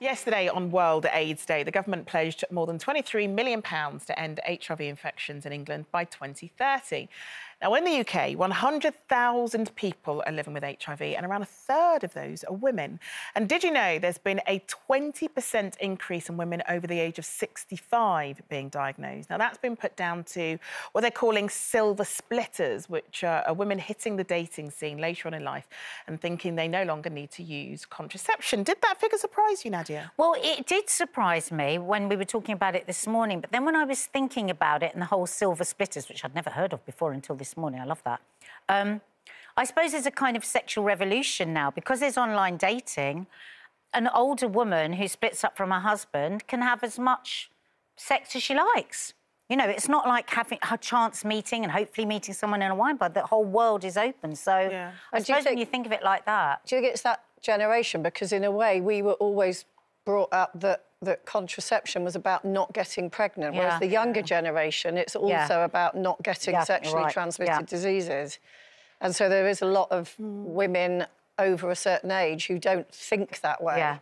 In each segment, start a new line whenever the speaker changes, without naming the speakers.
Yesterday, on World AIDS Day, the government pledged more than £23 million to end HIV infections in England by 2030. Now, in the UK, 100,000 people are living with HIV, and around a third of those are women. And did you know there's been a 20% increase in women over the age of 65 being diagnosed? Now, that's been put down to what they're calling silver splitters, which are women hitting the dating scene later on in life and thinking they no longer need to use contraception. Did that figure surprise you, Nadia?
Well, it did surprise me when we were talking about it this morning. But then when I was thinking about it and the whole silver splitters, which I'd never heard of before until this morning, I love that. Um, I suppose there's a kind of sexual revolution now because there's online dating. An older woman who splits up from her husband can have as much sex as she likes. You know, it's not like having a chance meeting and hopefully meeting someone in a wine bar. The whole world is open. So yeah. I suppose you think, when you think of it like that.
Do you think it's that generation? Because in a way, we were always brought up that that contraception was about not getting pregnant, yeah. whereas the younger generation, it's also yeah. about not getting yeah, sexually right. transmitted diseases. And so there is a lot of mm. women over a certain age who don't think that way.
Yeah.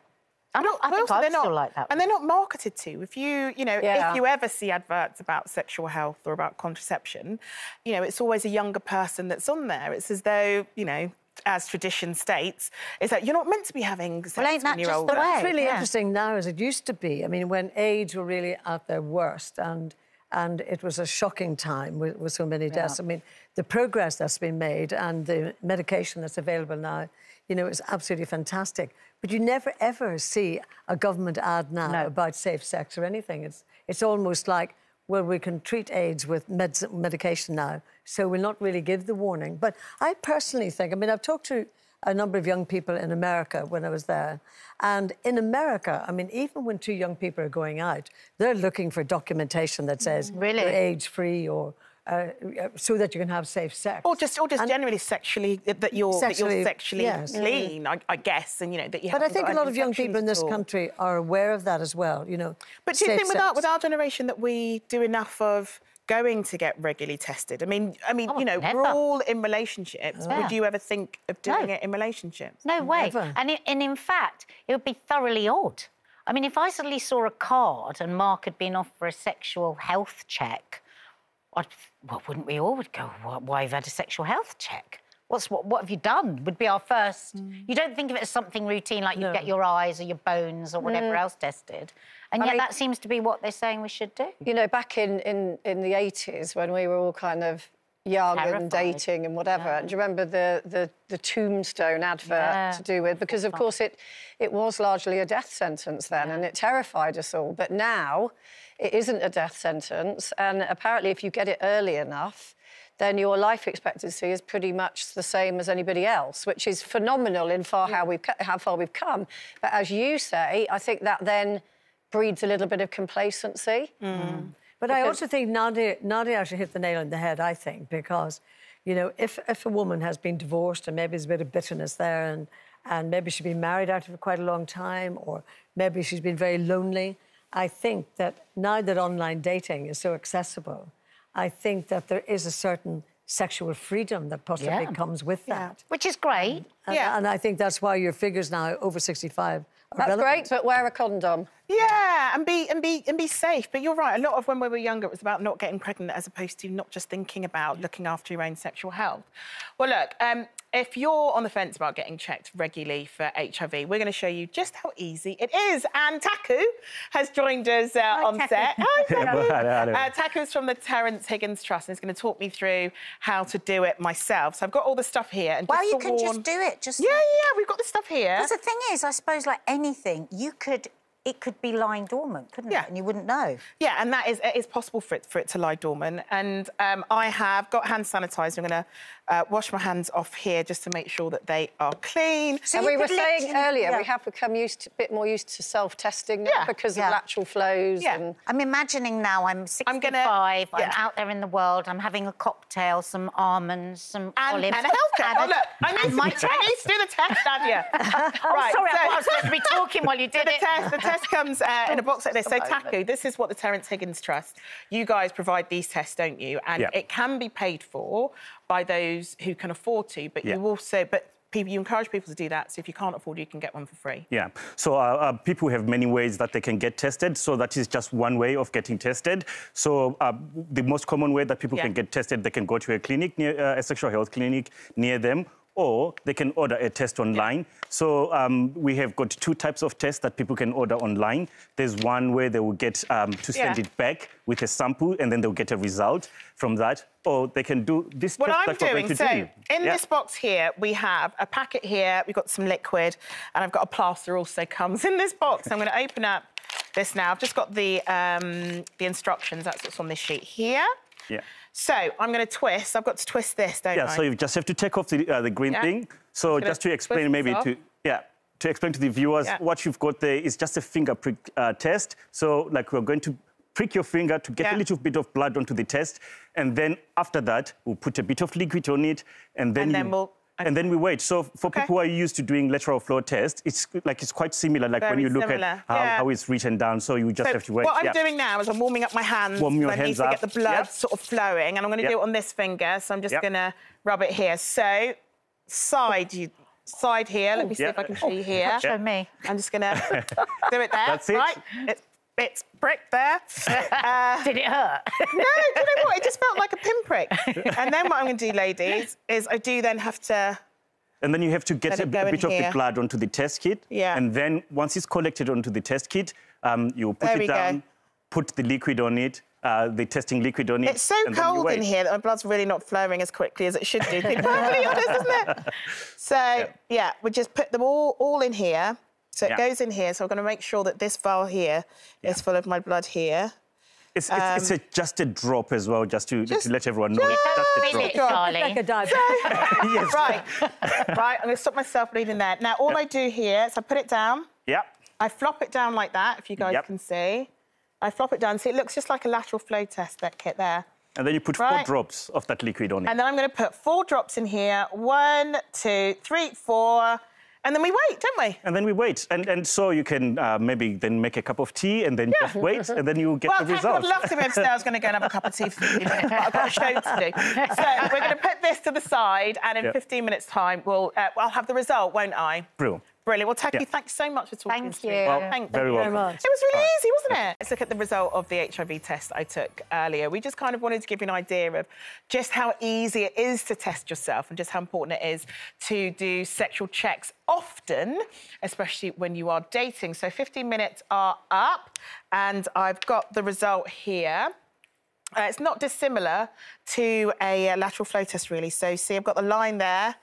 I, don't, I think
they're not,
like that.
And they're not marketed to. If you, you know, yeah. if you ever see adverts about sexual health or about contraception, you know, it's always a younger person that's on there. It's as though, you know, as tradition states, is that you're not meant to be having sex
well, ain't that
when you're
older.
It's really yeah. interesting now as it used to be. I mean, when AIDS were really at their worst and and it was a shocking time with, with so many deaths. Yeah. I mean, the progress that's been made and the medication that's available now, you know, is absolutely fantastic. But you never ever see a government ad now no. about safe sex or anything. It's it's almost like well, we can treat AIDS with med medication now, so we'll not really give the warning. But I personally think, I mean, I've talked to a number of young people in America when I was there. And in America, I mean, even when two young people are going out, they're looking for documentation that says mm-hmm.
really?
they're age free or uh, so that you can have safe sex,
or just, or just and generally sexually that you're sexually, that you're sexually yes. clean, I, I, guess, and you know that you.
But I think a lot of young people in this country are aware of that as well. You know.
But do you think with our, with our generation that we do enough of? going to get regularly tested? I mean, I mean, oh, you know, never. we're all in relationships. Yeah. Would you ever think of doing no. it in relationships?
No way. And, it, and in fact, it would be thoroughly odd. I mean, if I suddenly saw a card and Mark had been off for a sexual health check, I'd, well, wouldn't we all would go, why have you had a sexual health check? What's what? What have you done? Would be our first. Mm. You don't think of it as something routine, like no. you get your eyes or your bones or whatever else tested, and I yet mean, that seems to be what they're saying we should do.
You know, back in in in the eighties when we were all kind of young Terrified. and dating and whatever. Yeah. Do you remember the, the, the tombstone advert yeah. to do with? Because, of course, it, it was largely a death sentence then yeah. and it terrified us all. But now it isn't a death sentence. And apparently, if you get it early enough, then your life expectancy is pretty much the same as anybody else, which is phenomenal in far how, we've, how far we've come. But as you say, I think that then breeds a little bit of complacency. Mm.
But because... I also think Nadia, Nadia actually hit the nail on the head, I think, because, you know, if, if a woman has been divorced and maybe there's a bit of bitterness there and, and maybe she's been married out for quite a long time or maybe she's been very lonely, I think that now that online dating is so accessible, I think that there is a certain sexual freedom that possibly yeah. comes with that. Yeah.
Which is great.
And, yeah. And I think that's why your figures now over 65
that's relevant. great, but wear a condom.
Yeah, and be and be and be safe. But you're right. A lot of when we were younger, it was about not getting pregnant, as opposed to not just thinking about looking after your own sexual health. Well, look, um, if you're on the fence about getting checked regularly for HIV, we're going to show you just how easy it is. And Taku has joined us uh, on Taku. set. Hi, Taku. uh, Taku's from the Terence Higgins Trust and is going to talk me through how to do it myself. So I've got all the stuff here. And
well, you can
warn...
just do it. Just
yeah, yeah, we've got the stuff here.
Because the thing is, I suppose, like anything, you could it could be lying dormant, couldn't yeah. it? And you wouldn't know.
Yeah, and that is it is possible for it for it to lie dormant. And um, I have got hand sanitizer. I'm going to uh, wash my hands off here just to make sure that they are clean.
So and we were saying earlier yeah. we have become used to, a bit more used to self-testing now yeah. because of lateral flows.
Yeah.
And...
I'm imagining now I'm 65. I'm, gonna, I'm out there in the world. I'm having a cocktail, some almonds, some
and,
olives.
And a health check. Oh, look, I need, to, I need to do the test, Nadia.
oh, right, sorry, so, I was supposed to be talking while you did
so
it.
The test, the test comes uh, in a box like this. So, Taku, this is what the Terence Higgins Trust, you guys provide these tests, don't you? And it can be paid for by those who can afford to, but you also, but people, you encourage people to do that. So if you can't afford, you can get one for free.
Yeah. So uh, uh, people have many ways that they can get tested. So that is just one way of getting tested. So uh, the most common way that people
Yeah.
can get tested, they can go to a clinic near uh, a sexual health clinic near them. Or they can order a test online. So um, we have got two types of tests that people can order online. There's one where they will get um, to send
Yeah.
it back with a sample, and then they'll get a result from that. Or they can do this
What
test
I'm
that we're going
doing, so
do.
in
Yeah.
this box here, we have a packet here, we've got some liquid, and I've got a plaster also comes in this box. I'm going to open up this now. I've just got the, um, the instructions, that's what's on this sheet here.
Yeah.
So I'm going to twist. I've got to twist this, don't
Yeah,
I?
so you just have to take off the, uh, the green
Yeah.
thing. So just to explain maybe to, yeah, to explain to the viewers,
Yeah.
what you've got there is just a finger prick uh, test. So like we're going to prick your finger to get
Yeah.
a little bit of blood onto the test. And then after that, we'll put a bit of liquid on it. And then,
And then
you-
we'll-
and then we wait. So for
Okay.
people who are used to doing lateral flow tests, it's like it's quite similar. Like when you look
similar,
at how,
yeah.
how it's written down. So you just
So
have to wait.
what I'm
yeah.
doing now is I'm warming up my hands.
Warm your
I need
hands
to
up.
get the blood
Yep.
sort of flowing, and I'm going to
Yep.
do it on this finger. So I'm just
Yep.
going to rub it here. So side, you side here. Let me see
Yeah.
if I can show you here.
Show me.
I'm just going to do it there.
That's it.
Right, it's it's pricked there. Uh,
Did it hurt?
no, do you know what? It just felt like a pinprick. and then what I'm going to do, ladies, is I do then have to.
And then you have to get
Let
a, a bit of the blood onto the test kit.
Yeah.
And then once it's collected onto the test kit, um, you put
There
it
we go.
down, put the liquid on it, uh, the testing liquid on it.
It's so
and then you
cold in here that my blood's really not flowing as quickly as it should do. To be perfectly honest, isn't it? So yeah. we just put them all all in here. So it
Yeah.
goes in here. So I'm going to make sure that this vial here is full of my blood here.
It's, it's, it's a, just a drop as well, just to,
Um, just-
to let everyone know. It's just a drop.
it,
Drop.
Like a dive.
yes.
Right, right. I'm going to stop myself bleeding there. Now all I do here is I put it down.
Yep.
I flop it down like that, if you guys
Yep.
can see. I flop it down. See, it looks just like a lateral flow test that kit there.
And then you put four drops of that liquid on it.
And then I'm going to put four drops in here. One, two, three, four. And then we wait, don't we?
And then we wait. And, and so you can uh, maybe then make a cup of tea and then just wait, and then you get
Well,
the
thank God,
result.
I'd love to be able to say I was going to go and have a cup of tea for 15 minutes, but I've got a show to do. So we're going to put this to the side, and in
Yep.
15 minutes' time, we'll uh, I'll have the result, won't I?
Brilliant.
Brilliant. Well, Taku,
Yeah.
thanks so much for talking
Thank
to me.
you. Well,
Thank
very
you
welcome.
Very much.
It was really easy, wasn't it? Let's look at the result of the HIV test I took earlier. We just kind of wanted to give you an idea of just how easy it is to test yourself and just how important it is to do sexual checks often, especially when you are dating. So 15 minutes are up, and I've got the result here. Uh, it's not dissimilar to a uh, lateral flow test, really. So, see, I've got the line there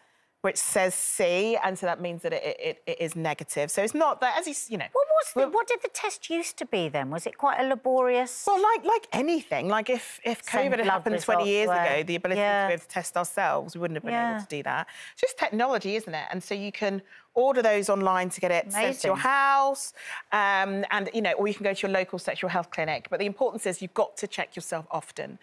which says C, and so that means that it, it, it is negative. So it's not that, as you, you know.
What was the, what did the test used to be then? Was it quite a laborious?
Well, like like anything, like if if COVID had happened 20 years
away.
ago, the ability
Yeah.
to be able to test ourselves, we wouldn't have been
Yeah.
able to do that. It's just technology, isn't it? And so you can order those online to get it sent to your house, um, and you know, or you can go to your local sexual health clinic. But the importance is you've got to check yourself often.